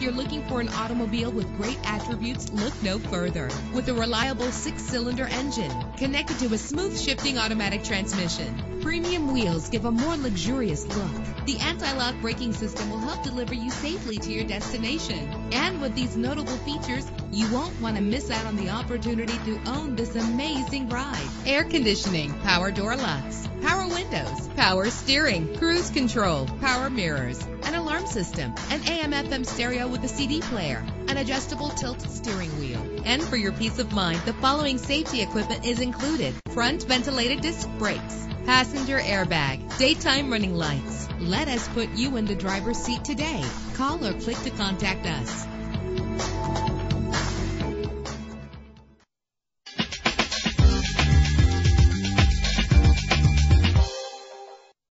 you're looking for an automobile with great attributes, look no further. With a reliable six-cylinder engine connected to a smooth shifting automatic transmission, premium wheels give a more luxurious look. The anti-lock braking system will help deliver you safely to your destination. And with these notable features, you won't want to miss out on the opportunity to own this amazing ride. Air conditioning, power door locks, power windows, power steering, cruise control, power mirrors, an alarm system, an AM FM stereo with a CD player, an adjustable tilt steering wheel. And for your peace of mind, the following safety equipment is included. Front ventilated disc brakes, passenger airbag, daytime running lights. Let us put you in the driver's seat today. Call or click to contact us.